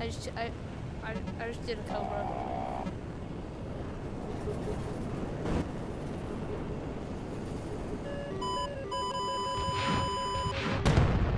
I just I I, I just did a cobra.